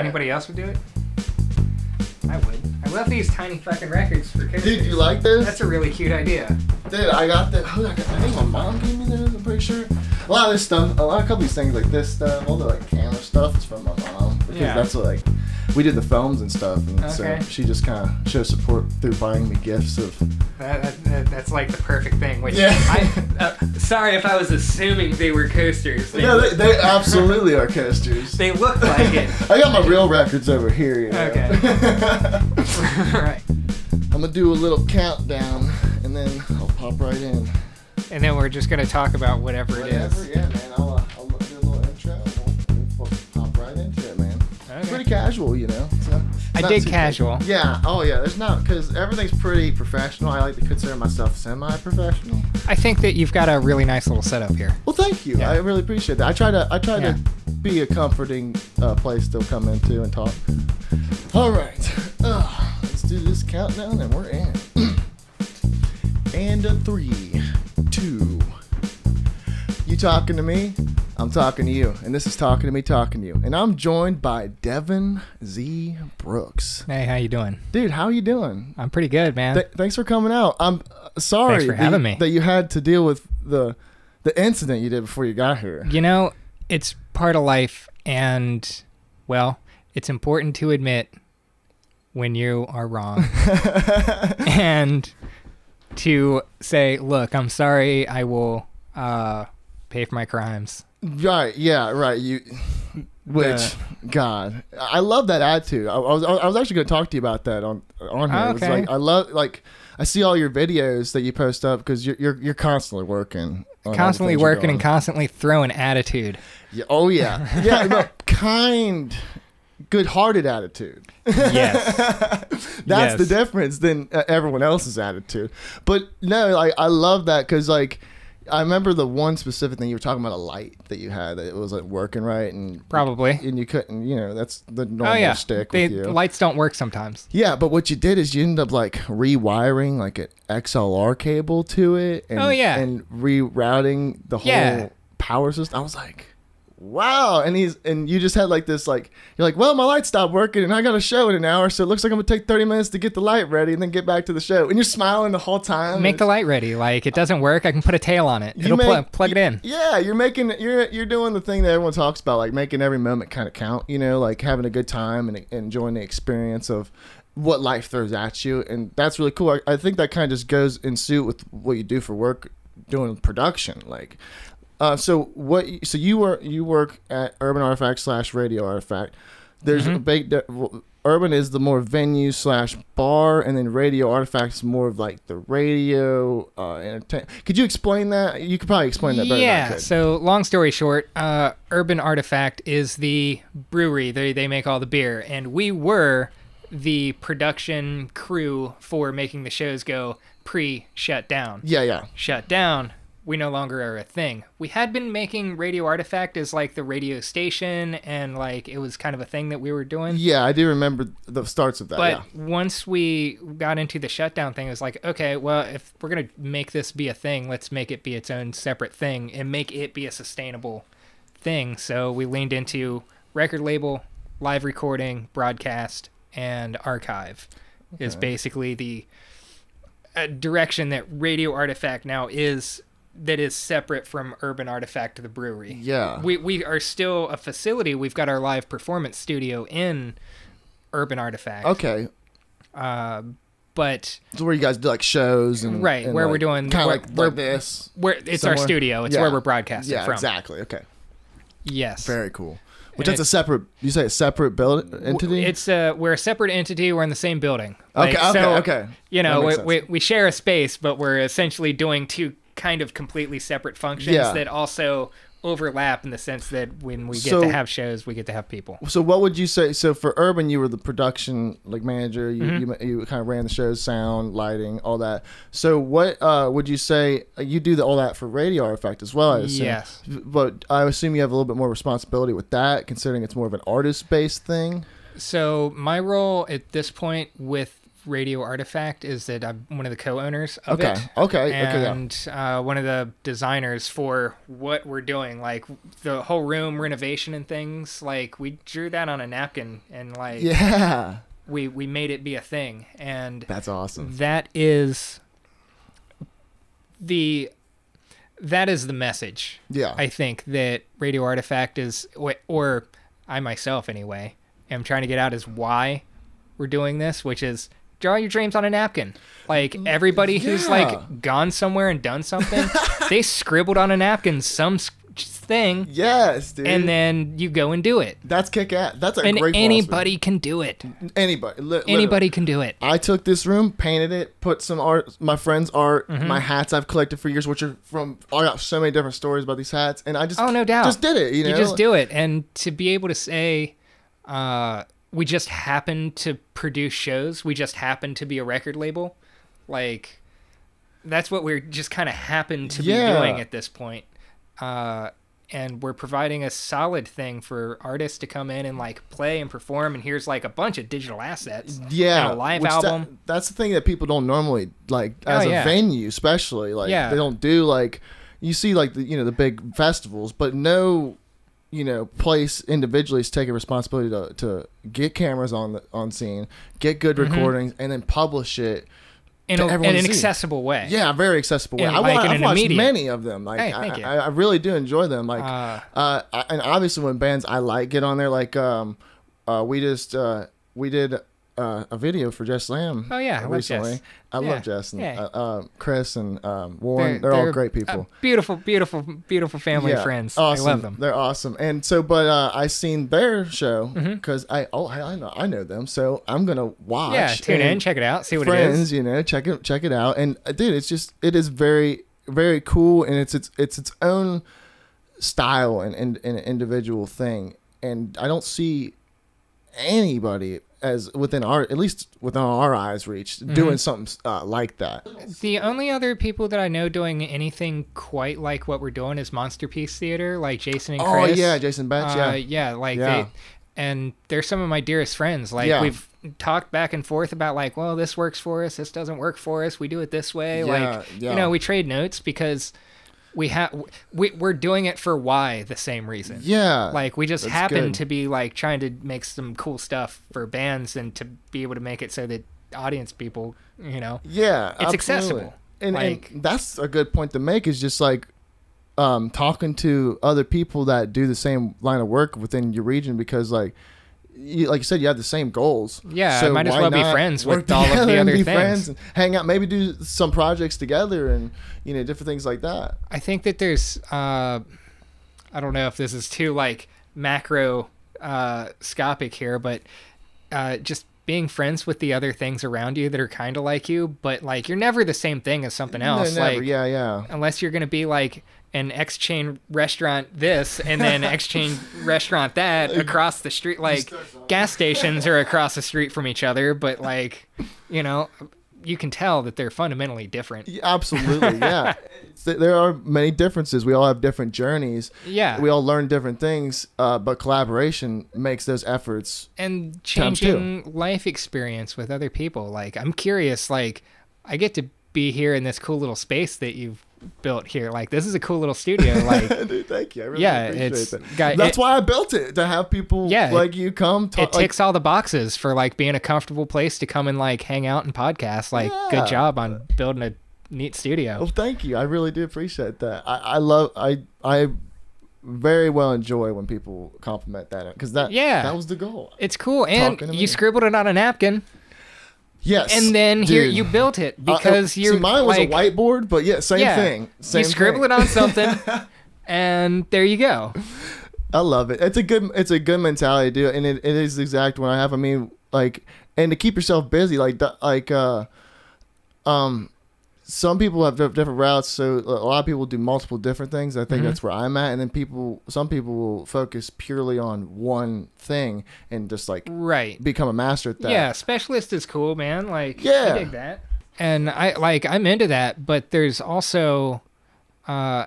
Anybody else would do it? I would. I love these tiny fucking records for kids. Dude, you like this? That's a really cute idea. Dude, I got that. Who oh, I, got, I think my mom gave me this. I'm pretty sure. A lot of this stuff, a lot, a couple of these things like this stuff, all the like camera stuff is from my mom because Yeah. that's what like we did the films and stuff, and Okay. so she just kind of shows support through buying me gifts of. That, that, that- that's like the perfect thing. Which Yeah. I, uh, sorry if I was assuming they were coasters. They, Yeah, they, they absolutely are coasters. they look like it. I got my real records over here. You know? Okay. right. I'm gonna do a little countdown, and then I'll pop right in. And then we're just gonna talk about whatever, it Whatever, is. yeah, man. I'll, Pretty casual, you know. Not- I too- casual. Yeah. Oh, yeah. There's not because everything's pretty professional. I like to consider myself semi-professional. I think that you've got a really nice little setup here. Well, thank you. Yeah. I really appreciate that. I try to I try Yeah. to be a comforting uh, place to come into and talk. All right. Uh, let's do this countdown, and we're in. and a three, two. You talking to me? I'm talking to you, and this is talking to me, talking to you, and I'm joined by Devin Z Brooks. Hey, how you doing? Dude, how you doing? I'm pretty good, man. Th- thanks for coming out. I'm uh, sorry Thanks for that having you- me. that you had to deal with the the incident you did before you got here. you know, it's part of life, and well, it's important to admit when you are wrong and to say, "Look, I'm sorry. I will uh, pay for my crimes." Right? Yeah. Right. You. Which God, I love that attitude. I, I was I was actually going to talk to you about that on on here. Oh, It was okay. like I love like I see all your videos that you post up because you're, you're you're constantly working, on all the Constantly working and constantly throwing attitude. Yeah, oh yeah, yeah. no, kind, good-hearted attitude. Yes. That's the difference than uh, everyone else's attitude. But no, like I love that because like I remember the one specific thing you were talking about a light that you had that it was like working right and Probably. and you couldn't you know that's the oh, normal Oh yeah. stick They, with you. lights don't work sometimes. yeah, but what you did is you ended up like rewiring like an XLR cable to it. And, Oh, yeah. and rerouting the whole Yeah. power system. I was like, wow. And he's and you just had like this like you're like, well, my light stopped working and I got a show in an hour, so it looks like I'm gonna take 30 minutes to get the light ready and then get back to the show. And you're smiling the whole time. Make the light ready. Like it doesn't work, I can put a tail on it. You It'll pl- make- plug it in. Yeah, you're making you're you're doing the thing that everyone talks about, like making every moment kind of count. You know, like having a good time and enjoying the experience of what life throws at you, and that's really cool. I, I think that kind of just goes in suit with what you do for work, doing production. Like, uh, so what? you- So you work you work at Urban Artifact slash Radio Artifact. There's a big. well, Urban is the more venue slash bar, and then Radio Artifact is more of like the radio uh, entertain. Could you explain that? You could probably explain that better. Yeah. So, long story short, uh, Urban Artifact is the brewery. They they make all the beer, and we were the production crew for making the shows go pre shut down. yeah, yeah. Shut down. We no longer are a thing. We had been making Radio Artifact as like the radio station, and like it was kind of a thing that we were doing. Yeah, I do remember the starts of that. But yeah. once we got into the shutdown thing, it was like, okay, well, if we're gonna make this be a thing, let's make it be its own separate thing and make it be a sustainable thing. So we leaned into record label, live recording, broadcast, and archive. Is basically the uh, direction that Radio Artifact now is. That is separate from Urban Artifact, the brewery. Yeah. We we are still a facility. We've got our live performance studio in Urban Artifact. Okay. Uh, but it's where you guys do like shows and Right, and, where we're doing- kind of like, like this. where it's our studio. It's Yeah. where we're broadcasting Yeah, from. exactly. Okay. Yes. Very cool. Which And that's a separate. You say a separate build entity. It's uh, we're a separate entity. We're in the same building. Okay, okay, so, okay. You know, we, we we share a space, but we're essentially doing two kind of completely separate functions Yeah. that also overlap in the sense that when we get So- to have shows, we get to have people. so what would you say? So for Urban, you were the production like manager. You Mm-hmm. you, you kind of ran the shows, sound, lighting, all that. So what uh, would you say? uh, You do the, all that for Radio Effect as well. I assume. Yes. But I assume you have a little bit more responsibility with that, considering it's more of an artist-based thing. So my role at this point with Radio Artifact is that I'm one of the co-owners of Okay. it. Okay. Okay. yeah. and uh, one of the designers for what we're doing, like the whole room renovation and things. Like we drew that on a napkin and like Yeah. we we made it be a thing, and That's awesome. that is the that is the message. Yeah. I think that Radio Artifact is, or, or I myself anyway, am trying to get out is why we're doing this, which is draw your dreams on a napkin. Like everybody who's Yeah. like gone somewhere and done something, they scribbled on a napkin some thing, yes, dude. and then you go and do it. that's kick ass. That's a And great anybody can do it. Anybody. li- Anybody can do it. I took this room, painted it, put some art, my friend's art, Mm-hmm. my hats I've collected for years, which are from. I got so many different stories about these hats, and I just Oh, no doubt. just did it. You know, you just do it and to be able to say uh we just happen to produce shows. We just happen to be a record label. Like that's what we're just kind of happen to Yeah. be doing at this point. Uh and we're providing a solid thing for artists to come in and like play and perform and here's like a bunch of digital assets Yeah, a live which that- album. that's the thing that people don't normally like as Oh, a venue, especially like Yeah. they don't do like you see like the you know the big festivals, but no you know place individually is taking responsibility to, to get cameras on the on scene, get good Mm-hmm. recordings, and then publish it. in, a, in an see. accessible way Yeah, very accessible way. And, I, like, wa- in I've watched immediate- many of them. Like Hey, I. I, I really do enjoy them. Like Uh, uh, I- and obviously when bands I like get on there, like um, uh, we just uh, we did uh, a video for Jess Lamb. Oh, yeah, I love recently. Jess. I Yeah, love Jess and yeah. uh, uh, Chris and um, Warren. They're, all great people. beautiful beautiful beautiful family and friends Awesome. i love them They're awesome. And so, but uh, I seen their show Mm-hmm. because I oh I I know I know them, so I'm gonna watch. yeah tune in check it out see what friends, it is you know, check it check it out. And uh, dude, it's just it is very very cool, and it's it's it's its own style and and, and an individual thing. And I don't see anybody as within our at least within our eyes reach Mm-hmm. doing something uh, like that. The only other people that I know doing anything quite like what we're doing is Monster Piece Theater, like Jason and Oh Chris. Oh yeah, Jason Betts. Uh, yeah, yeah, like Yeah. they, and they're some of my dearest friends. Like Yeah. we've talked back and forth about like, well, this works for us, this doesn't work for us. We do it this way. Yeah, like yeah. you know, we trade notes because we have we we're doing it for why the same reason. yeah. Like we just happen good. to be like trying to make some cool stuff for bands and to be able to make it so that audience people, you know, Yeah, It's absolutely. accessible. and, Like- and that's a good point to make. Is just like um, talking to other people that do the same line of work within your region because, like, you, like you said, you have the same goals. Yeah, so might as well be friends work with all of the other be things. friends and hang out, maybe do some projects together, and you know, different things like that. I think that there's uh I don't know if this is too like macro uh scopic here, but uh just being friends with the other things around you that are kind of like you, but like you're never the same thing as something No, else. never. like yeah, yeah. unless you're gonna be like an X chain restaurant this and then X chain restaurant that across the street. Like gas stations are across the street from each other, but like you know, you can tell that they're fundamentally different. Yeah, Absolutely, yeah. There are many differences. We all have different journeys. Yeah. We all learn different things, uh, but collaboration makes those efforts and changing life experience with other people. Like I'm curious, like I get to be here in this cool little space that you've built here. Like this is a cool little studio. Like Dude, thank you. I really Yeah, appreciate it's- that. guy- That's it- why I built it to have people Yeah, like you come talk. it ticks all the boxes for like being a comfortable place to come and like hang out and podcast. Like Yeah. good job on building a neat studio. Well, thank you. I really do appreciate that. I, I love. I I very well enjoy when people compliment that because that Yeah. that was the goal. It's cool, and you scribbled it on a napkin, Yes, and then here you built it Uh, uh, because you see, mine was like, a whiteboard, but yeah, same yeah, thing. Same you scribble thing. it on something, and there you go. I love it. It's a good it's a good mentality dude, and it, it is exact what I have. I mean, like, and to keep yourself busy, like like uh, um, some people have different routes. So a lot of people do multiple different things. I think Mhm. that's where I'm at, and then people, some people will focus purely on one thing and just like Right. become a master at that. Yeah, specialist is cool, man. Like, Yeah. I dig that. And I like I'm into that, but there's also, uh,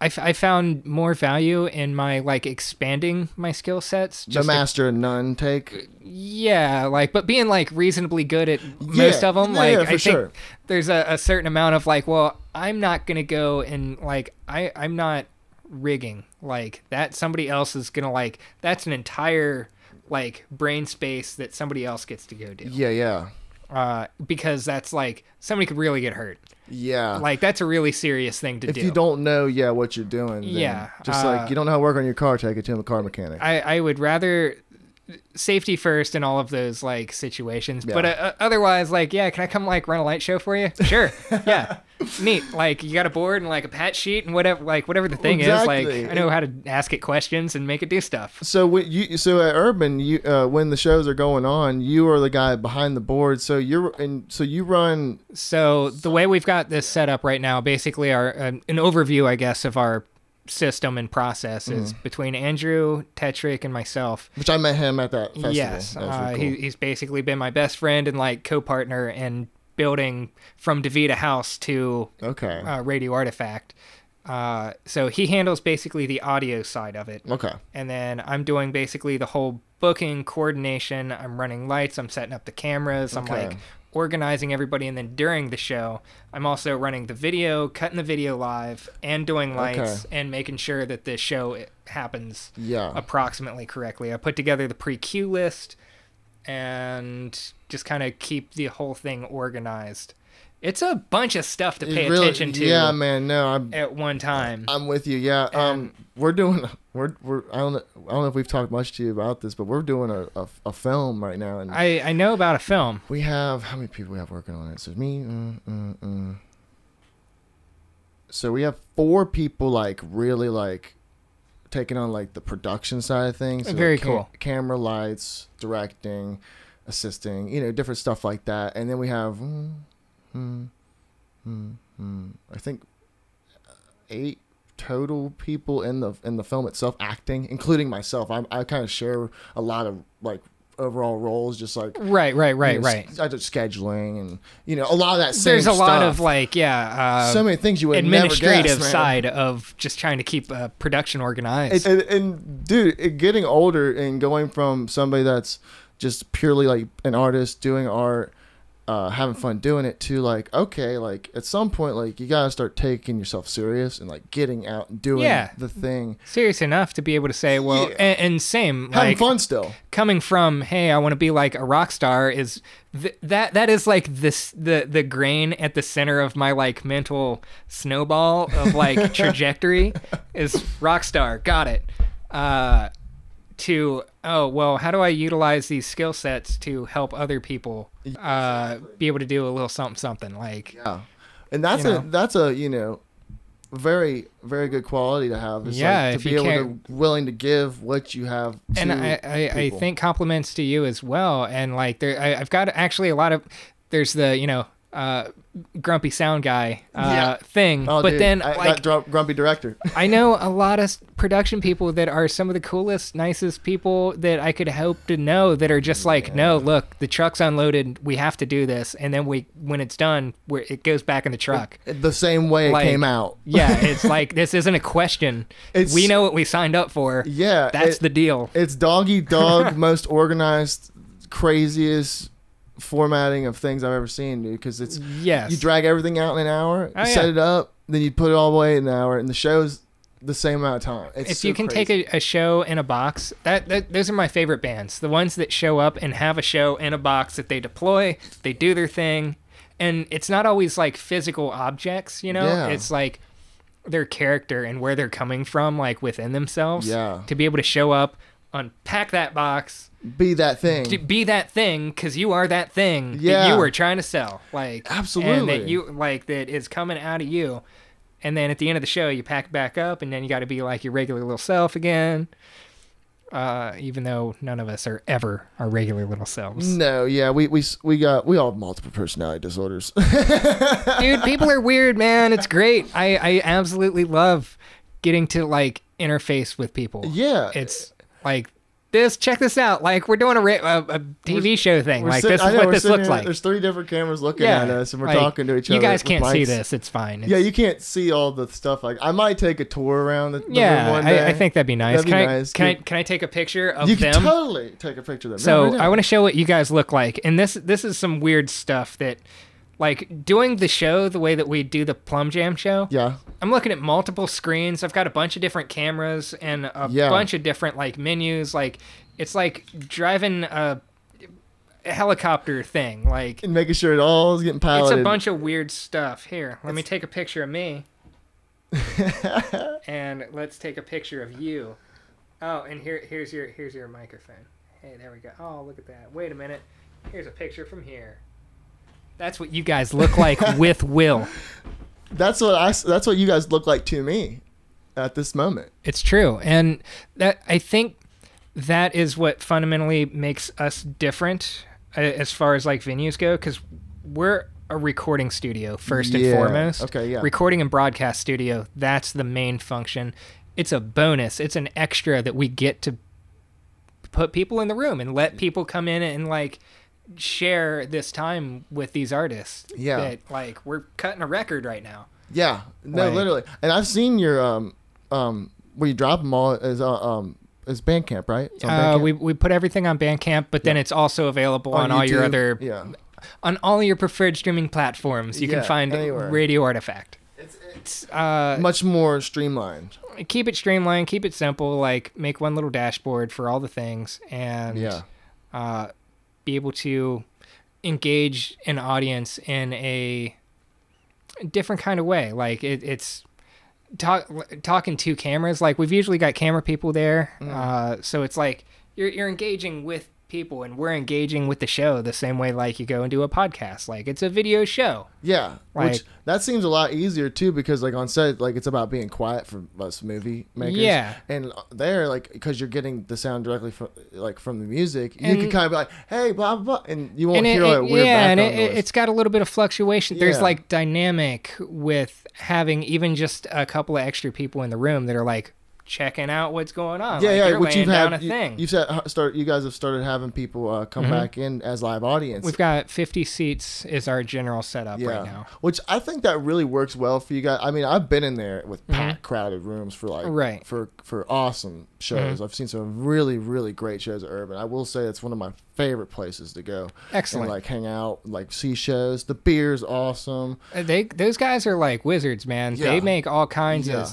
I, f- I found more value in my like expanding my skill sets. The just to- master and none take. yeah, like but being like reasonably good at most of them. yeah, Like yeah, I think sure. there's a, a certain amount of like, well, I'm not gonna go and like I I'm not rigging like that. Somebody else is gonna like that's an entire like brain space that somebody else gets to go do. Yeah, yeah, Uh, because that's like somebody could really get hurt. yeah. Like that's a really serious thing to if do. If you don't know, yeah, what you're doing, then Yeah, just uh, like you don't know how to work on your car, take it to a car mechanic. I, I would rather safety first in all of those like situations. But Yeah. uh, uh, otherwise, like, yeah, can I come like run a light show for you? Sure. yeah. Neat. Like you got a board and like a patch sheet and whatever, like whatever the thing is. Like I know how to ask it questions and make it do stuff. So when you so at Urban, you uh, when the shows are going on, you are the guy behind the board. So you're and so you run. So the way we've got this set up right now, basically, our an overview, I guess, of our system and processes Mm-hmm. between Andrew Tetrick and myself. Which I met him at that festival. Yes, That uh, really he, he's basically been my best friend and like co-partner in building from Davita House to okay. uh, Radio Artifact. Uh, so he handles basically the audio side of it, okay. and then I'm doing basically the whole booking coordination. I'm running lights. I'm setting up the cameras. I'm Okay. like organizing everybody, and then during the show, I'm also running the video, cutting the video live, and doing lights, Okay. and making sure that the show happens Yeah. approximately correctly. I put together the pre queue list and just kind of keep the whole thing organized. It's a bunch of stuff to pay really- attention to Yeah, man. No, I'm at one time. I'm with you. Yeah. Um, we're doing we're we're I don't know, I don't know if we've talked much to you about this, but we're doing a a, a film right now, and I, I know about a film. we have how many people we have working on it? So me. Uh, uh, uh. So we have four people like really like taking on like the production side of things. So, like, Very ca- cool. Camera lights, directing, assisting, you know, different stuff like that. And then we have, mm, mm, mm, mm, I think, eight total people in the in the film itself acting, including myself. I I kind of share a lot of like overall roles, just like Right, right, right, you know, right. I did scheduling and you know a lot of that. Same There's a lot of like, yeah, uh, so many things you would never administrative guess, man. side of just trying to keep uh, production organized. And, and, and dude, it, getting older and going from somebody that's just purely like an artist doing art, uh, having fun doing it to like okay, like at some point like you gotta start taking yourself serious and like getting out and doing Yeah. the thing, Serious enough to be able to say, well, Yeah. and, and same, having like, fun still. coming from hey i want to be like a rock star is th- that that is like this the the grain at the center of my like mental snowball of like trajectory is rock star got it uh to oh well how do i utilize these skill sets to help other people uh be able to do a little something something like Yeah, and that's a know? that's a you know very very good quality to have. Is Yeah, like, if to be able to willing to give what you have. and I, I, I think compliments to you as well. And like there, I, I've got actually a lot of there's the you know uh, grumpy sound guy uh, Yeah. thing, Oh, but dude, then I, like grumpy director. I know a lot of production people that are some of the coolest, nicest people that I could hope to know that are just like, no, look, the truck's unloaded. We have to do this, and then we when it's done, where it goes back in the truck. the same way Like, it came out. Yeah, it's like this isn't a question. It's- we know what we signed up for. Yeah, That's it- the deal. It's doggy dog, most organized, craziest formatting of things I've ever seen, dude. Because it's Yes. you drag everything out in an hour, Oh, set yeah. it up, then you put it all the way in an hour, and the show's the same amount of time. It's if so you can crazy. take a, a show in a box, that, that those are my favorite bands. The ones that show up and have a show in a box that they deploy, they do their thing, and it's not always like physical objects, you know. Yeah. It's like their character and where they're coming from, like within themselves. Yeah. To be able to show up, unpack that box, be that thing. be that thing, because you are that thing that you were trying to sell, like and Absolutely. that you like that is coming out of you. And then at the end of the show, you pack it back up, and then you got to be like your regular little self again. Uh, even though none of us are ever our regular little selves, no, yeah, we we we got we all have multiple personality disorders. dude. People are weird, man. It's great. I I absolutely love getting to like interface with people. yeah, it's like this. Check this out. Like we're doing a, ra- a, a TV show thing. Like sit- this is know, what this looks here- like. There's three different cameras looking Yeah, at us, and we're like, talking to each other. You guys can't see this. It's fine. Yeah, you can't see all the stuff. Like I might take a tour around the, the yeah. room one day. I, I think that'd be nice. That'd be can I nice. can I can I take a picture of you them? can totally take a picture of them. So right I want to show what you guys look like, and this this is some weird stuff that, like doing the show the way that we do the Plumb Jamb show. Yeah, I'm looking at multiple screens. I've got a bunch of different cameras and a Yeah. bunch of different like menus. Like it's like driving a, a helicopter thing. Like and making sure it all is getting powered. it's a bunch of weird stuff. Here, let me take a picture of me, and let's take a picture of you. Oh, and here here's your here's your microphone. Hey, there we go. Oh, look at that. Wait a minute. Here's a picture from here. That's what you guys look like with Will. That's what I. That's what you guys look like to me, at this moment. It's true, and that I think that is what fundamentally makes us different uh, as far as like venues go, because we're a recording studio first and Yeah. foremost. Okay, yeah. Recording and broadcast studio. That's the main function. It's a bonus. It's an extra that we get to put people in the room and let people come in and like share this time with these artists. Yeah. That, like we're cutting a record right now. Yeah, no, Like- literally. And I've seen your um um where you drop them all is uh, um is Bandcamp, right? It's on Uh, we we put everything on Bandcamp, but then it's also available on, all your other Yeah, on all your preferred streaming platforms. You Yeah, can find anywhere. Radio Artifact. it's, It's uh, much more streamlined. keep it streamlined, keep it simple. Like make one little dashboard for all the things, and Yeah, uh, be able to engage an audience in a different kind of way. Like it, it's talk, talking to cameras. Like we've usually got camera people there, Mm. uh, so it's like you're you're engaging with people, and we're engaging with the show the same way like you go and do a podcast. Like it's a video show. yeah. Like- which that seems a lot easier too because like on set, like it's about being quiet for us movie makers. Yeah. and there, like because you're getting the sound directly from like from the music, you And- can kind of be like, hey, blah blah, blah, and you won't and it, hear that it- weird yeah, and it, it's got a little bit of fluctuation. There's like dynamic with having even just a couple of extra people in the room that are like checking out what's going on. yeah, like, yeah, which you've had. a You, thing. you've said start. You guys have started having people uh, come Mhm. back in as live audience. We've got 50 seats is our general setup right now. Which I think that really works well for you guys. I mean, I've been in there with packed, crowded rooms for like. Right. For for awesome shows. I've seen some really really great shows at Urban. I will say it's one of my favorite places to go. Excellent. And like hang out, like see shows. The beer's awesome. Uh, They those guys are like wizards, man. They make all kinds Yeah. of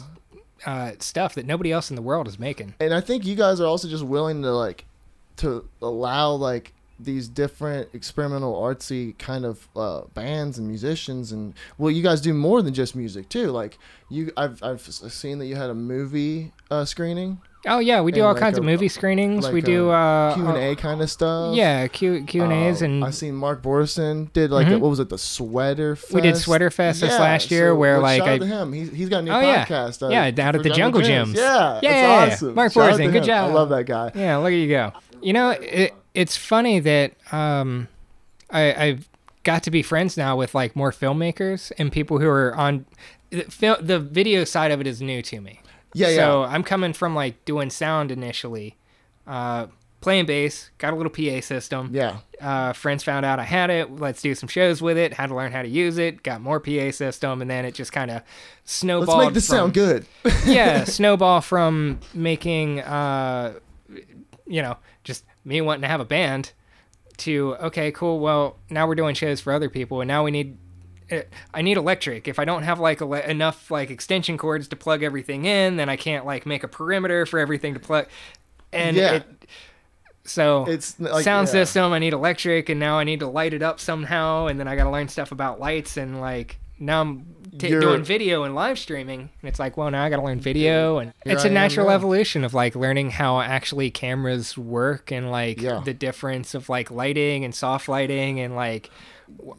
uh, stuff that nobody else in the world is making. And I think you guys are also just willing to like to allow like these different experimental artsy kind of uh, bands and musicians and well you guys do more than just music too like you I've, I've seen that you had a movie uh, screening Oh yeah, we do all like kinds a- of movie screenings. we like do uh, Q and A kind of stuff. Yeah, Q Q and A's, Uh, and I seen Mark Borison did like a, Mhm. what was it the sweater fest? We did Sweater Fest this last year where, like, shout I- out to him he's, he's got a new Oh, yeah. podcast uh, Yeah, down at the Jungle Jim's. yeah Yeah, it's awesome Mark Shout Borison, good job. I love that guy Yeah, look at you go. You know, it, it's funny that um, I, I've got to be friends now with like more filmmakers and people who are on the, the video side of it is new to me. Yeah yeah So I'm coming from like doing sound initially, uh, playing bass, got a little PA system. yeah Uh, friends found out I had it. Let's do some shows with it. Had to learn how to use it. Got more PA system, and then it just kind of snowballed. let's make this from- sound good yeah, snowball from making, uh, you know, just me wanting to have a band to okay, cool. Well, now we're doing shows for other people, and now we need. Uh, I need electric. If I don't have like ele- enough like extension cords to plug everything in, then I can't like make a perimeter for everything to plug. And Yeah. it, so it's like sound yeah. system, I need electric, and now I need to light it up somehow, and then I got to learn stuff about lights, and like now I'm t- doing video and live streaming, and it's like, well, now I got to learn video, and it's I a natural now. evolution of like learning how actually cameras work, and like Yeah. the difference of like lighting and soft lighting, and like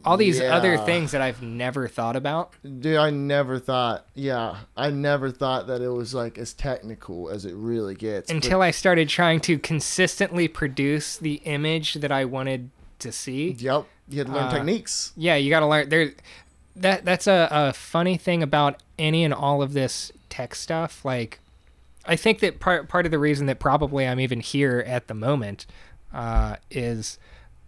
all these other things that I've never thought about. Dude, I never thought. Yeah, I never thought that it was like as technical as it really gets. but- Until I started trying to consistently produce the image that I wanted to see. Yep, you had to learn Uh, techniques. yeah you got to learn there that that's a, a funny thing about any and all of this tech stuff like I think that part part of the reason that probably I'm even here at the moment uh, is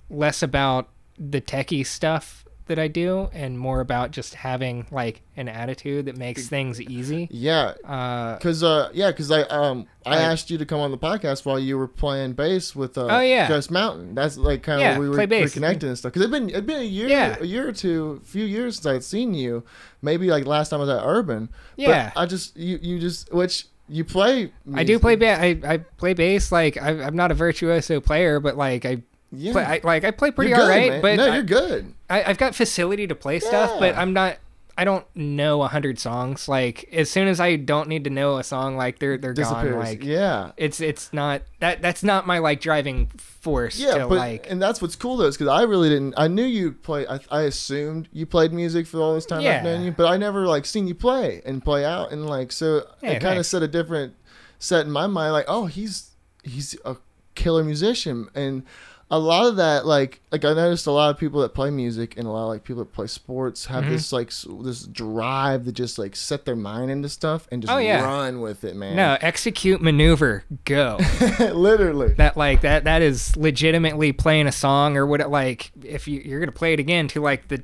less about the techie stuff that I do and more about just having like an attitude that makes things easy. Yeah, Uh, Cause uh yeah, cause I um I Like- asked you to come on the podcast while you were playing bass with uh Oh, yeah. Ghost Mountain. That's like kind of Yeah, we were reconnected and stuff. Cause it'd been it'd been a year Yeah. a year or two, a few years since I'd seen you. Maybe like last time I was at Urban. Yeah. But I just you you just which you play. I do play bass. I, I play bass. Like I, I'm not a virtuoso player, but like I Yeah. play. I, like I play pretty good, alright. man. But no, you're good. I, I've got facility to play stuff, but I'm not. I don't know a hundred songs. Like as soon as I don't need to know a song, like they're they're gone. Like yeah. it's it's not that that's not my like driving force Yeah, to but like. and that's what's cool though, is because I really didn't. I knew you play. I, I assumed you played music for all this time Yeah. I've known you, but I never like seen you play and play out, and like so Yeah, it kind of set a different set in my mind. Like, oh, he's he's a killer musician, and a lot of that, like like I noticed a lot of people that play music and a lot of like people that play sports have Mhm. this like this drive to just like set their mind into stuff and just Oh, yeah. run with it, man. no, execute maneuver, go. literally. that like that that is legitimately playing a song or what like if you, you're gonna play it again to like the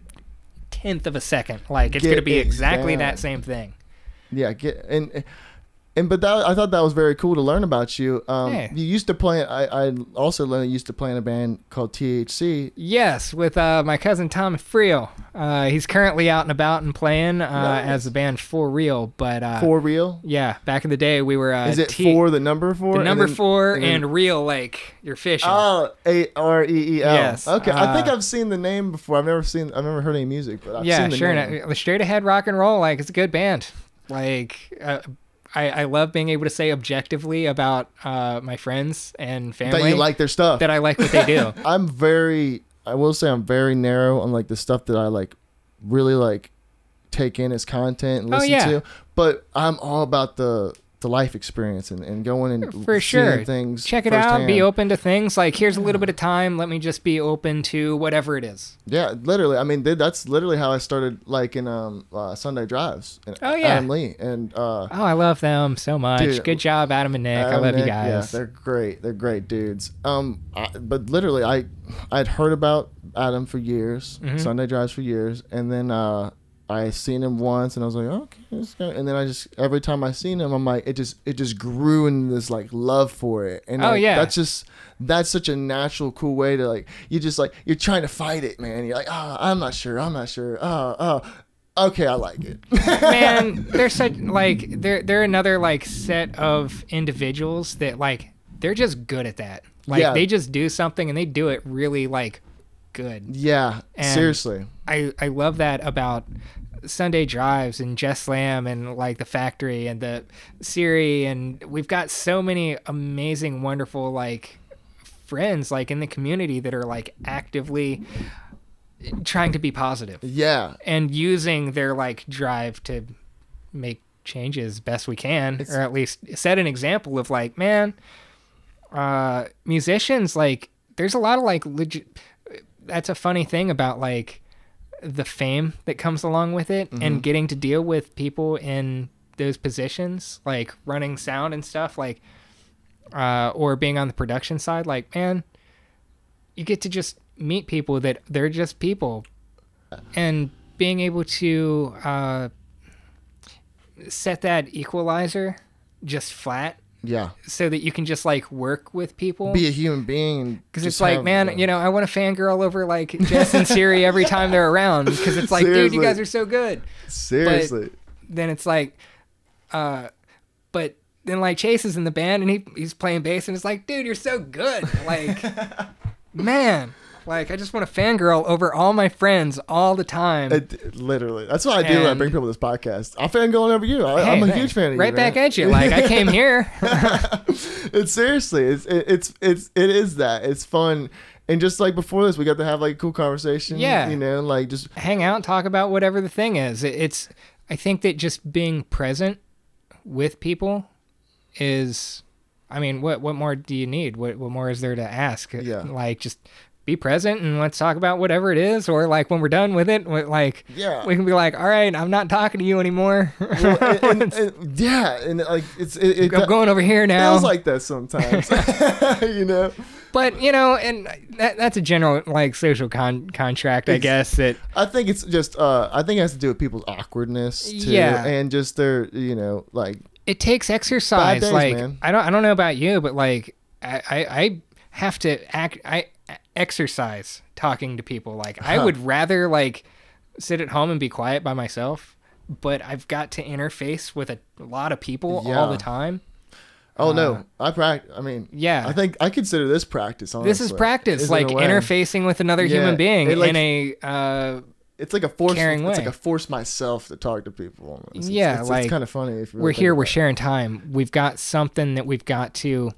tenth of a second like it's Get gonna be it exactly down. that same thing Yeah, get and and but that I thought that was very cool to learn about you. Um, Yeah. you used to play. I I also learned you used to play in a band called THC. yes with uh my cousin tommy frio uh he's currently out and about and playing uh Nice. as the band for real but uh For real? yeah back in the day we were uh Is it T- for the number four? the and number then- four and and, real like you're fishing Oh, A R E E L. Yes, Okay, I think uh, I've seen the name before. I've never seen. I've never heard any music, but I've yeah seen the sure straight ahead rock and roll like it's a good band like uh, I, I love being able to say objectively about uh, my friends and family that you like their stuff. that I like what they do. I'm very. I will say I'm very narrow on like the stuff that I like, really like, take in as content and Oh, listen yeah. to. But I'm all about the the life experience and, and going and For sure. things. Check it out. Be open to things. Like here's a little bit of time. Let me just be open to whatever it is. Yeah, literally. I mean, that's literally how I started, like in um uh, Sunday drives. and Oh, yeah. Adam Lee and uh, Oh, I love them so much. Dude, Good job, Adam and Nick. I Adam, love you guys. Yeah, they're great. They're great dudes. Um, I, but literally, I I'd heard about Adam for years, Mhm. Sunday drives for years, and then uh, I seen him once, and I was like, okay. And then I just every time I seen him, I'm like, it just it just grew in this like love for it, and Oh, like, yeah. that's just that's such a natural, cool way to like you just like you're trying to fight it, man. You're like, oh, I'm not sure, I'm not sure, oh, oh, okay, I like it. Man, they're such like they're they're another like set of individuals that like they're just good at that. Like Yeah. they just do something and they do it really like good. yeah, And- seriously. I I love that about Sunday drives and Jess Lamb and like the factory and the Siri and we've got so many amazing wonderful like friends like in the community that are like actively trying to be positive Yeah, and using their like drive to make changes best we can It's- or at least set an example of like man uh musicians like there's a lot of like legit that's a funny thing about like the fame that comes along with it and getting to deal with people in those positions like running sound and stuff like uh or being on the production side like man you get to just meet people that they're just people. And being able to uh set that equalizer just flat yeah. so that you can just like work with people Be a human being. because it's like, man, you know, I want to fangirl over like Jess and Siri every time they're around because it's like, dude, you guys are so good. seriously. Then it's like, uh, but then like Chase is in the band and he he's playing bass and it's like, dude, you're so good. Like, man, like I just want to fangirl over all my friends all the time. It, literally, that's what I do uh, when I bring people to this podcast. I'm over you. I, Hey, I'm a thanks. huge fan of you. Right back at you. Like I came here. it's seriously, it's it, it's it's it is that. It's fun, and just like before this, we got to have like a cool conversation. Yeah. you know, like just hang out and talk about whatever the thing is. It- It's I think that just being present with people is I mean, what what more do you need? What what more is there to ask? Yeah. Like just be present and let's talk about whatever it is or like when we're done with it we- like Yeah. we can be like all right i'm not talking to you anymore Well, and- and- and- yeah, and like it's it, it i'm going over here now feels like that sometimes. you know. but you know and that, that's a general like social con- contract i guess that I think it's just uh I think it has to do with people's awkwardness too. Yeah. And just their you know, like it takes exercise days, like man. i don't i don't know about you but like i, I have to act i exercise talking to people like i would rather like sit at home and be quiet by myself but i've got to interface with a lot of people all the time oh no, I practice I mean Uh, yeah. I think I consider this practice honestly. this is practice like interfacing with another Yeah, human being it, like- in a uh It's like a force it's way. like a force myself to talk to people. almost. It's- Yeah, it's, like, it's kind of funny we're here we're it. sharing time we've got something that we've got to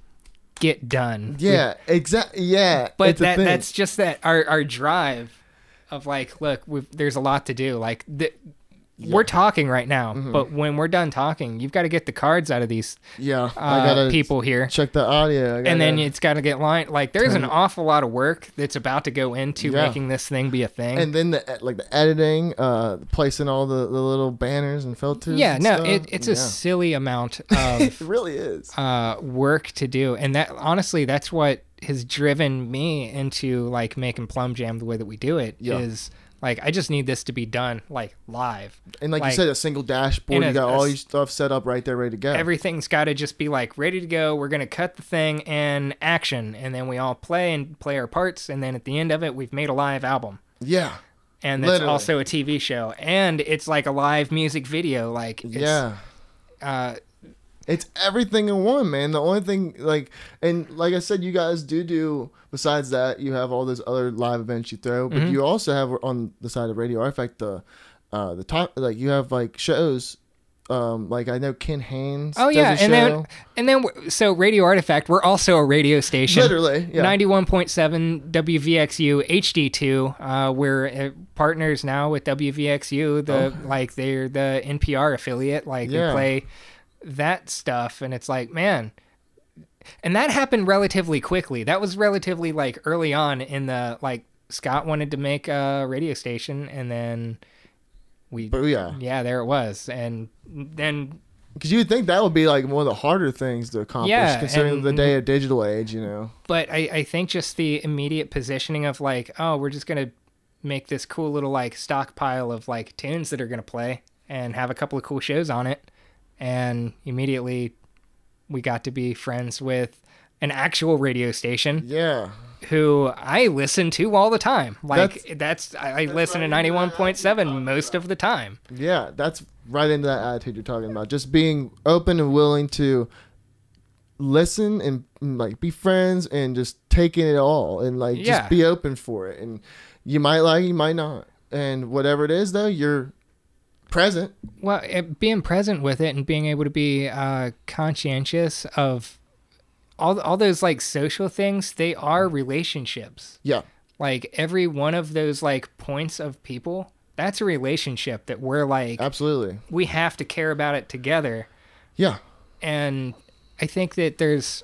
get done Yeah, exactly. Yeah, but that that's just that our our drive of like look we've, there's a lot to do like we're talking right now Mm-hmm. but when we're done talking you've got to get the cards out of these yeah. uh, people here check the audio. I and then it's got to get line like there's an awful lot of work that's about to go into Yeah. making this thing be a thing and then the like the editing, uh, placing all the, the little banners and filters. yeah and no it, it's a silly amount Of, it really is. uh, work to do and that honestly that's what has driven me into like making Plumb Jamb the way that we do it. Is Yeah. Like i just need this to be done like live And like, like- you said, a single dashboard. in You got a all your stuff set up right there, ready to go. everything's got to just be like ready to go. We're gonna cut the thing and action, and then we all play and play our parts, and then at the end of it, we've made a live album, yeah, and it's also a TV show, and it's like a live music video. Like it's, yeah. uh, It's everything in one, man. The only thing, like, and like I said, you guys do do. Besides that, you have all those other live events you throw, Mm-hmm. but you also have on the side of Radio Artifact the, uh, the top. Like you have like shows, um, like I know Ken Haynes. oh yeah, and then and then so Radio Artifact, we're also a radio station. literally, yeah, 91.7 WVXU HD2. Uh, we're uh, partners now with WVXU. The like they're the NPR affiliate. Like Oh. Yeah. they play that stuff, and it's like man. And that happened relatively quickly. That was relatively like early on in the like Scott wanted to make a radio station, and then we but yeah, yeah there it was, and then because you would think that would be like one of the harder things to accomplish, Yeah, considering and- the day of digital age. You know, but I, I think just the immediate positioning of like, oh, we're just gonna make this cool little like stockpile of like tunes that are gonna play and have a couple of cool shows on it, and immediately we got to be friends with an actual radio station yeah, who I listen to all the time. Like that's, I, I listen to ninety one point seven most of the time. yeah. That's right into that attitude you're talking about. Just being open and willing to listen and like be friends and just taking it all and like Yeah. just be open for it. And you might like, you might not. And whatever it is, though, you're present. Well, it, being present with it and being able to be uh, conscientious of all all those like social things, they are relationships. Yeah, Like every one of those like points of people, that's a relationship that we're like absolutely. we have to care about it together. Yeah, And I think that there's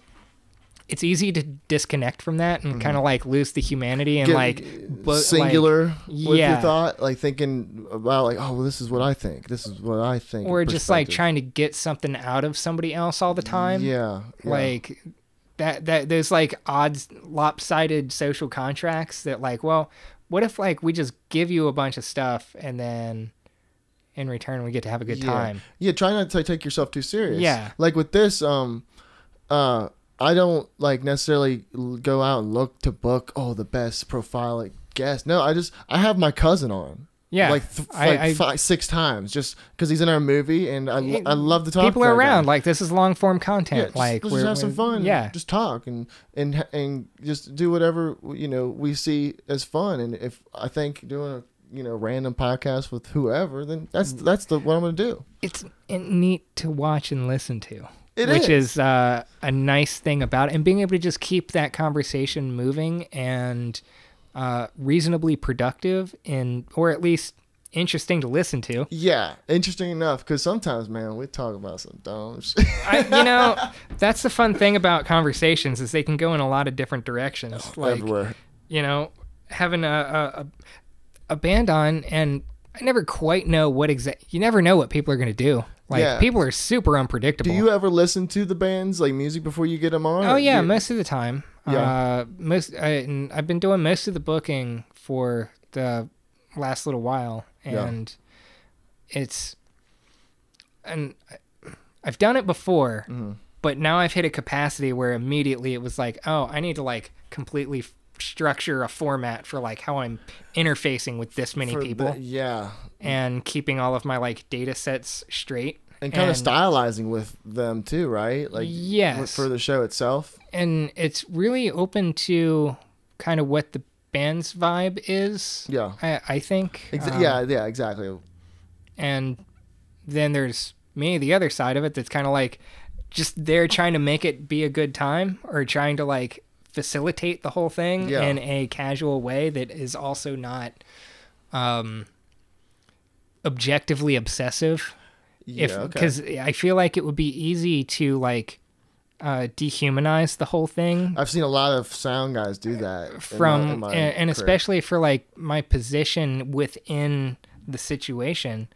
it's easy to disconnect from that and kind of like lose the humanity and Get like but, like- singular with your yeah. thought, like thinking about like, oh, well, this is what I think. This is what I think. or just like trying to get something out of somebody else all the time. Yeah, yeah. like that that there's like odds lopsided social contracts that like well what if like we just give you a bunch of stuff and then in return we get to have a good yeah. time Yeah, try not to take yourself too serious. Yeah. Like with this, um, uh, I don't like necessarily go out and look to book oh the best profile like guest. No, I just I have my cousin on. yeah Like th- I- like I- five, six times just because he's in our movie and I, I love to talk. people to are that guy. around like this is long form Yeah, content just, like let's we're, just have some fun. yeah just talk and and and just do whatever you know we see as fun. And if I think doing a you know random podcast with whoever, then that's mm. that's the what I'm gonna do. it's neat to watch and listen to It which is. is uh, a nice thing about it and being able to just keep that conversation moving and uh, reasonably productive and or at least interesting to listen to Yeah, interesting enough because sometimes, man, we talk about some dumb shit. I, you know, that's the fun thing about conversations is they can go in a lot of different directions. Like everywhere. you know, having a a, a, a band on, and I never quite know what exact. You never know what people are gonna do. Like Yeah. people are super unpredictable. Do you ever listen to the band's like music before you get them on? Oh yeah, you- most of the time. Yeah. Uh, most I, I've been doing most of the booking for the last little while, Yeah. and it's and I've done it before, Mm-hmm. but now I've hit a capacity where immediately it was like, oh, I need to like completely structure a format for like how I'm interfacing with this many for people the- yeah, and keeping all of my like data sets straight. And kind of stylizing with them too, right? Like Yes. for the show itself. and it's really open to kind of what the band's vibe is. Yeah. I, I think. Exa- Um, yeah, yeah, exactly. And then there's me, the other side of it, that's kind of like just there trying to make it be a good time or trying to like facilitate the whole thing Yeah. in a casual way that is also not um, objectively obsessive. If yeah, okay. because I feel like it would be easy to like uh, dehumanize the whole thing I've seen a lot of sound guys do that in my- from in my and, and especially for like my position within the situation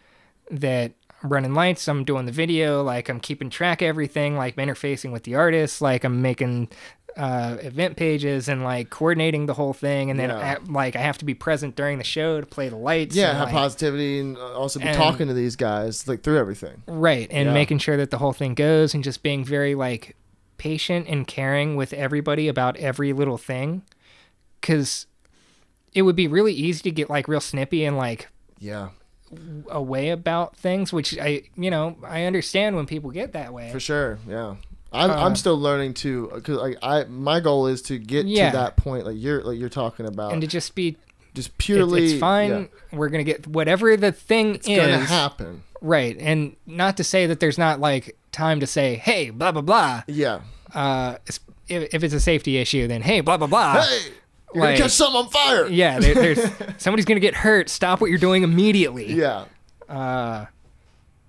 that I'm running lights i'm doing the video like i'm keeping track of everything like I'm interfacing with the artists like i'm making uh, event pages and like coordinating the whole thing and then Yeah. I, like i have to be present during the show to play the lights yeah, and, have like- positivity and uh, also be and- talking to these guys like through everything. Right, and Yeah. making sure that the whole thing goes and just being very like patient and caring with everybody about every little thing cuz it would be really easy to get like real snippy and like Yeah, away about things, which I, you know, I understand when people get that way. for sure. Yeah. I'm, Uh, I'm still learning to because like I my goal is to get Yeah. to that point like you're like you're talking about And to just be just purely it's fine. yeah, We're going to get whatever the thing it's gonna is. happen Right. And not to say that there's not like time to say, "Hey, blah blah blah." yeah Uh if, if it's a safety issue, then hey, blah blah blah. hey you're like- gonna catch something on fire Yeah, there, there's somebody's gonna get hurt. Stop what you're doing immediately. yeah Uh,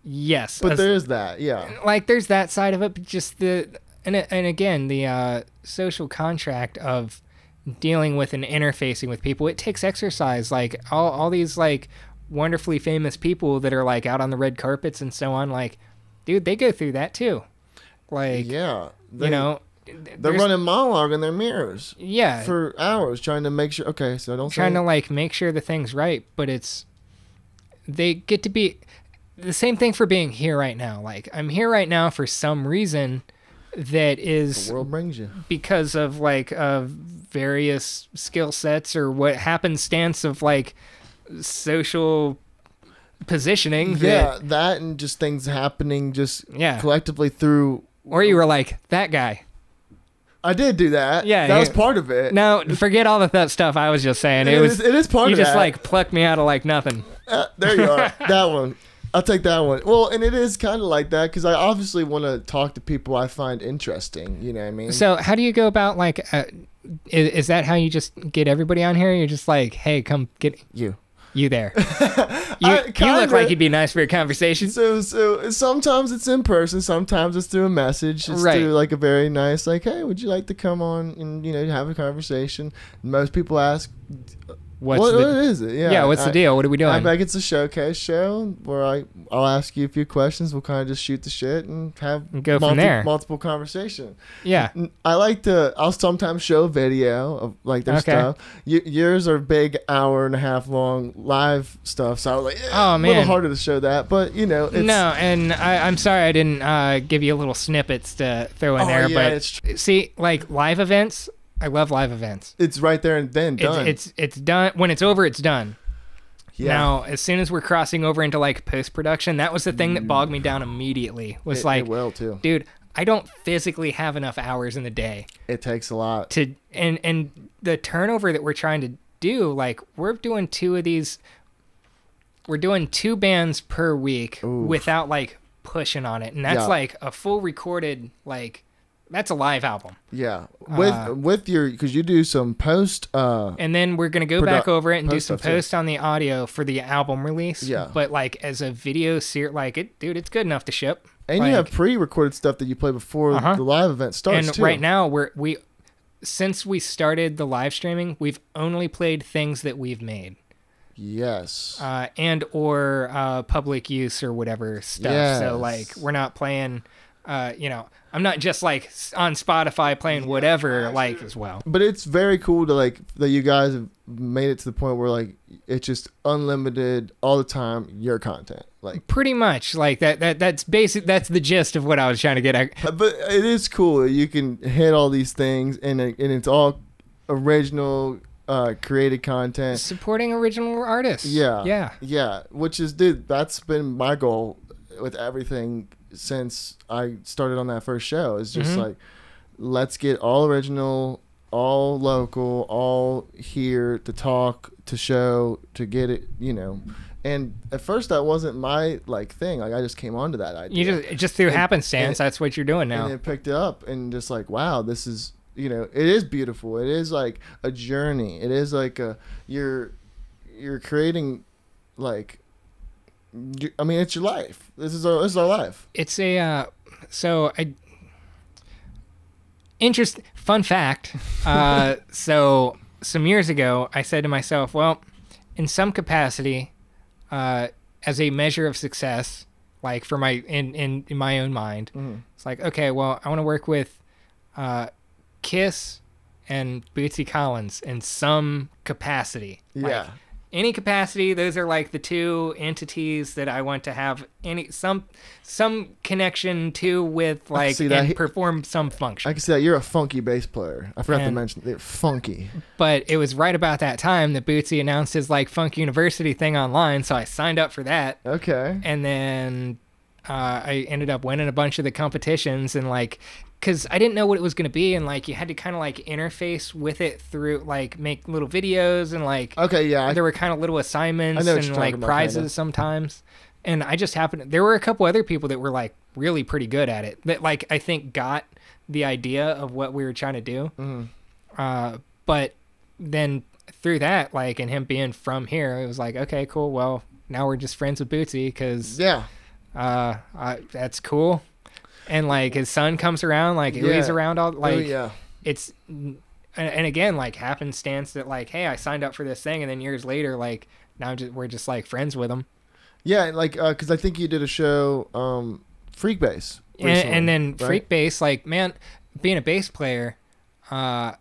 yes. but as- there's that yeah like there's that side of it, but just the and and again the uh, social contract of dealing with and interfacing with people. It takes exercise. Like all all these like wonderfully famous people that are like out on the red carpets and so on. Like, dude, they go through that too. Like yeah They- you know, they're running monologue in their mirrors yeah for hours trying to make sure okay so don't trying to like make sure the thing's right, but it's they get to be the same thing for being here right now. Like I'm here right now for some reason that is the world brings you because of like of various skill sets or what happenstance of like social positioning yeah that that and just things happening just yeah collectively through or you were like that guy I did do that. Yeah, that was part of it. no forget all of that stuff i was just saying it, it, was is, it is part you of just that. like plucked me out of like nothing Uh, there you are. that one. I'll take that one. Well, and it is kind of like that because I obviously want to talk to people I find interesting. You know what I mean? So how do you go about like? Uh, is, is that how you just get everybody on here? You're just like, hey, come get you. you there. you, I- you look like you'd be nice for a conversation. So, so sometimes it's in person. Sometimes it's through a message. It's Right. through like a very nice, like, hey, would you like to come on and you know have a conversation? Most people ask, What's what, the what is it? yeah? Yeah, what's I- the deal? What are we doing? I'm like it's a showcase show where I I'll ask you a few questions. We'll kind of just shoot the shit and have And go from there. multiple conversation. yeah. I like to. I'll sometimes show video of like their Okay. stuff. Y- yours are big hour and a half long live stuff, so I was like, eh, Oh, a little harder to show that. But you know, it's, no, and I, I'm sorry I didn't uh, give you little snippets to throw in Oh, there, yeah, but it's tr- see, like live events, I love live events. it's right there and then It's, done. it's it's done when it's over. It's done. yeah. Now, as soon as we're crossing over into like post production, that was the thing that bogged me down immediately. Was it, like, it will too. dude, I don't physically have enough hours in the day It takes a lot. to and and the turnover that we're trying to do, like we're doing two of these we're doing two bands per week Oof. without like pushing on it. And that's Yeah. like a full recorded like that's a live album. Yeah, with Uh, with your because you do some post. uh And then we're gonna go back over it and do some stuff, too. post on the audio for the album release. Yeah. But like as a video ser like it dude, it's good enough to ship. And like- you have pre-recorded stuff that you play before Uh-huh. the live event starts and too. right now we're we since we started the live streaming, we've only played things that we've made. Yes. uh, and or uh, public use or whatever stuff. So like we're not playing, uh, you know, I'm not just like on Spotify playing whatever like as well. but it's very cool to like that you guys have made it to the point where like it's just unlimited all the time your content. Like Pretty much like that. That that's basic. That's the gist of what I was trying to get at. but it is cool. You can hit all these things and and it's all original uh created content. Supporting original artists. Yeah. Yeah. Yeah, which is dude, that's been my goal with everything since I started on that first show. Is just Mhm. like let's get all original, all local, all here to talk, to show, to get it, you know. And at first that wasn't my like thing. Like I just came onto that idea. You just just through And- happenstance, and- that's what you're doing now. and it picked it up and just like wow this is you know it is beautiful it is like a journey it is like a you're you're creating like i mean it's your life this is our this is our life it's a uh, so I interest fun fact. Uh, so some years ago, I said to myself, well, in some capacity, uh, as a measure of success, like for my in in, in my own mind, Mhm. it's like okay, well, I want to work with uh, Kiss and Bootsy Collins in some capacity. Like, yeah any capacity. Those are like the two entities that i want to have any some some connection to with like see that. and perform some function. I can see that. You're a funky bass player. I forgot to mention they're funky. But it was right about that time that bootsy announced his like funk university thing online so i signed up for that. Okay. And then uh, i ended up winning a bunch of the competitions and like because i didn't know what it was going to be and like you had to kind of like interface with it through like make little videos and like okay yeah I, there were kind of little assignments I and like prizes kinda. sometimes. And I just happened there were a couple other people that were like really pretty good at it that like I think got the idea of what we were trying to do. Mhm. Uh, but then through that, like, and him being from here, it was like, okay, cool. Well, now we're just friends with Bootsy because yeah uh, uh, that's cool. And like his son comes around, like Yeah. around all like oh, yeah it's and, and again like happenstance that like hey i signed up for this thing and then years later like now just, we're just like friends with him. yeah like because i think you did a show um Freekbass and, and then right? freak bass like man being a bass player uh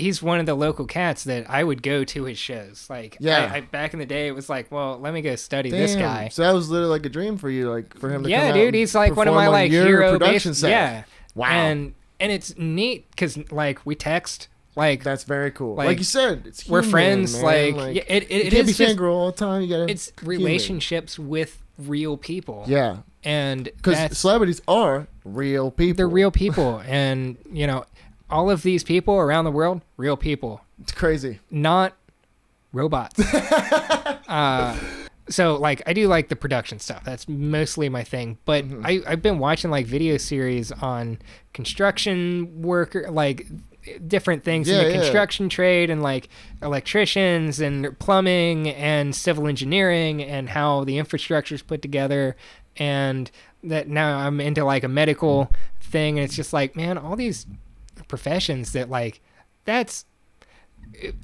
he's one of the local cats that i would go to his shows like Yeah. I, I back in the day it was like well let me go study this guy so that was literally like a dream for you like for him to yeah come out dude he's like one of my on like hero production bass set. yeah wow and and it's neat because like we text like That's very cool. Like, Like, you said, it's we're friends man. like, like yeah, it, it, you it can't is be fangirl all the time. You gotta. it's human. relationships with real people. Yeah, And because celebrities are real people. they're real people. and, you know, all of these people around the world, real people, It's crazy. not robots. uh, so, like, I do like the production stuff. That's mostly my thing. But Mm-hmm. I, I've been watching, like, video series on construction worker, like, different things Yeah, in the yeah. construction trade and like electricians and plumbing and civil engineering and how the infrastructure is put together and that now I'm into like a medical thing and it's just like man all these professions that like that's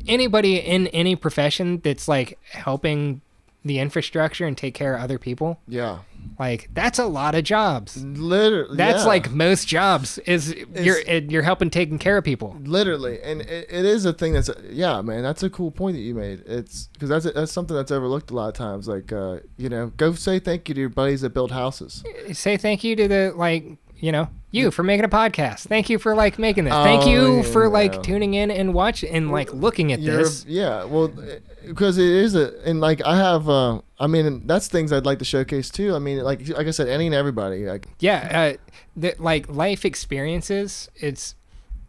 anybody in any profession that's like helping the infrastructure and take care of other people Yeah, like that's a lot of jobs literally. that's yeah. like most jobs is you're you're helping taking care of people literally, and it, it is a thing that's yeah, man. That's a cool point that you made. It's because that's that's something that's overlooked a lot of times. Like uh, you know, go say thank you to your buddies that build houses. say thank you to the like you know you for making a podcast thank you for like making this thank Oh, you yeah, for like yeah. tuning in and watching and like looking at You're- this yeah, well, because it is a and like I have. uh I mean, that's things I'd like to showcase too. I mean, like like I said, any and everybody. Like yeah uh the, like life experiences it's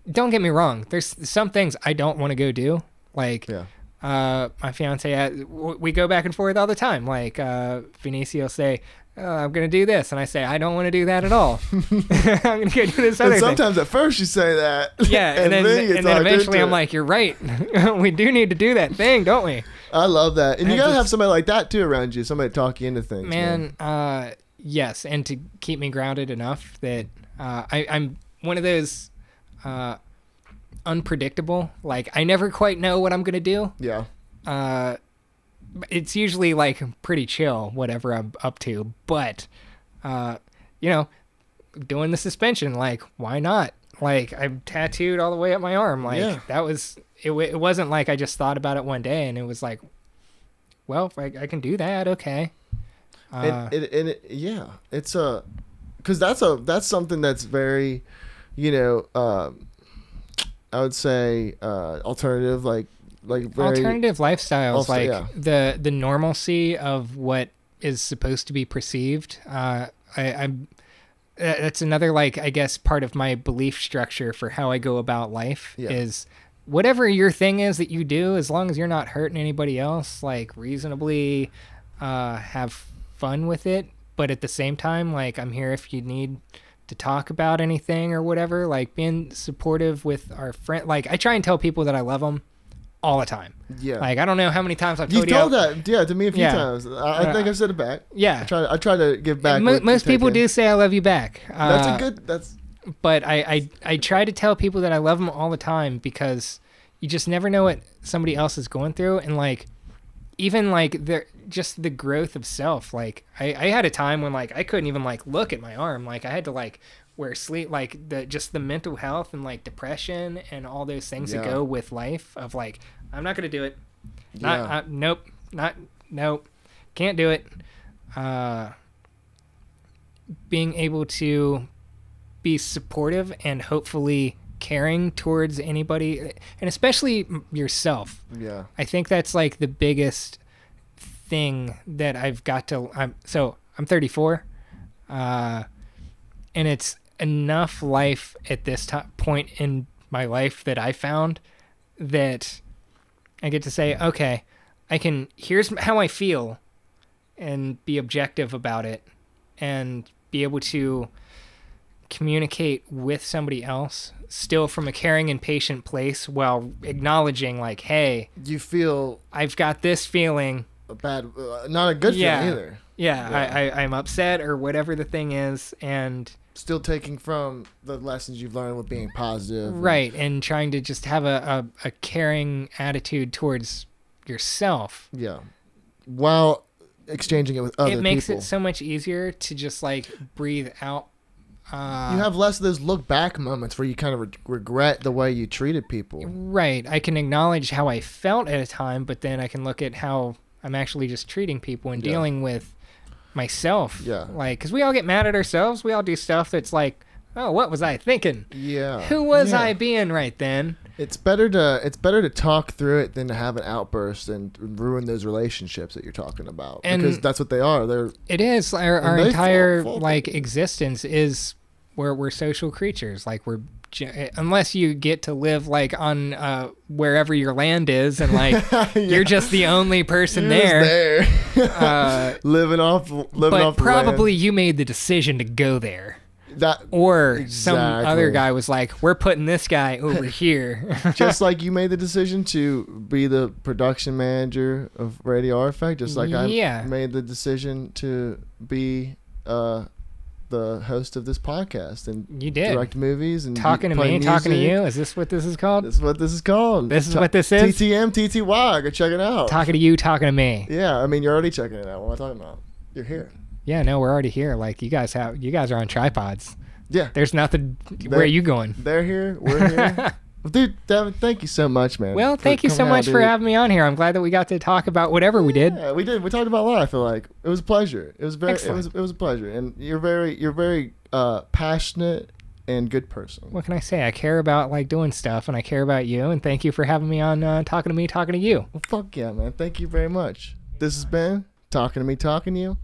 don't get me wrong there's some things i don't want to go do like yeah, uh my fiance uh, w- we go back and forth all the time like uh Vinicio will say oh, i'm gonna do this and i say i don't want to do that at all i'm gonna go do this other and thing sometimes at first you say that. yeah and, then, you get and then eventually i'm like you're right we do need to do that thing don't we I love that, and you gotta have somebody like that too around you. Somebody to talk you into things, man. man uh yes and to keep me grounded enough that uh I, i'm one of those uh unpredictable. Like I never quite know what I'm gonna do. Yeah. Uh, it's usually like pretty chill, whatever I'm up to. But, uh, you know, doing the suspension, like why not? Like I'm tattooed all the way up my arm. Like Yeah. that was it. It wasn't like I just thought about it one day and it was like, well, I, I can do that. Okay. Uh, and, and, and it, yeah, it's a, because that's a that's something that's very, you know, um, I would say uh, alternative, like like very alternative lifestyles like yeah. the the normalcy of what is supposed to be perceived uh i i'm uh, that's another like i guess part of my belief structure for how i go about life Yeah. is whatever your thing is that you do as long as you're not hurting anybody else like reasonably uh have fun with it but at the same time like i'm here if you need to talk about anything or whatever like being supportive with our friend like i try and tell people that i love them all the time yeah. like I don't know how many times I've told you. You told that, yeah, to me a few Yeah. times. I, I Uh, think I've said it back. I yeah, try. I try to give back. Mo- most people in. do say I love you back. Uh, That's a good. That's But I, I I try to tell people that I love them all the time because you just never know what somebody else is going through, and like even like the just the growth of self. Like I I had a time when like I couldn't even like look at my arm. Like I had to like wear sleep like the just the mental health and like depression and all those things that go with life of like I'm not gonna do it. Not yeah. uh, nope, not nope, can't do it. Uh, being able to be supportive and hopefully caring towards anybody, and especially yourself. yeah. I think that's like the biggest thing that I've got to. I'm so I'm 34, uh, and it's enough life at this point in my life that I found that I get to say, okay, I can. Here's how I feel, and be objective about it, and be able to communicate with somebody else still from a caring and patient place while acknowledging like hey You feel I've got this feeling. a bad, uh, not a good Yeah. feeling either. Yeah, Yeah. I, I, I'm upset or whatever the thing is, and Still taking from the lessons you've learned with being positive. and- right, and trying to just have a, a, a caring attitude towards yourself. Yeah. While exchanging it with other it makes people. it so much easier to just like breathe out. Uh, you have less of those look back moments where you kind of re- regret the way you treated people. right. I can acknowledge how I felt at a time, but then I can look at how I'm actually just treating people and Yeah. dealing with myself. Yeah. Like, because we all get mad at ourselves. We all do stuff that's like, oh, what was I thinking? Yeah. Who was Yeah. I being right then? It's better to it's better to talk through it than to have an outburst and ruin those relationships that you're talking about And- because that's what they are. They're It is our, our they fall- entire fall- like existence is we're we're social creatures. Like we're unless you get to live like on uh, wherever your land is and like you're just the only person You're there. there. Uh, living off living but off probably you made the decision to go there. that Or some other guy was like, "We're putting this guy over here." just like you made the decision to be the production manager of Radio Artifact, just like Yeah. I made the decision to be uh, the host of this podcast and you did direct movies and talking to me, talking to you. Is this what this is called? This is what this is called. This is Ta- what this is? TTM TTY. Go check it out. talking to you, talking to me. yeah, I mean you're already checking it out. What am I talking about? You're here. Yeah, no, we're already here. Like you guys have, you guys are on tripods. Yeah, There's nothing. Where are you going? they're here. We're here. Dude, Devin, thank you so much, man. Well, thank you so out, much for having me on here. I'm glad that we got to talk about whatever we did. Yeah, we did. We talked about a lot. I feel like it was a pleasure. It was very. Excellent. It was. It was a pleasure. And you're very. You're very uh, passionate and good person. What can I say? I care about like doing stuff, and I care about you. And thank you for having me on, uh, talking to me, talking to you. Well, fuck yeah, man. Thank you very much. This has been talking to me, talking to you.